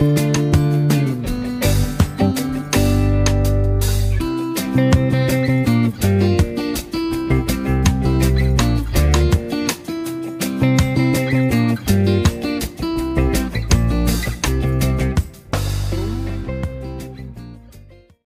you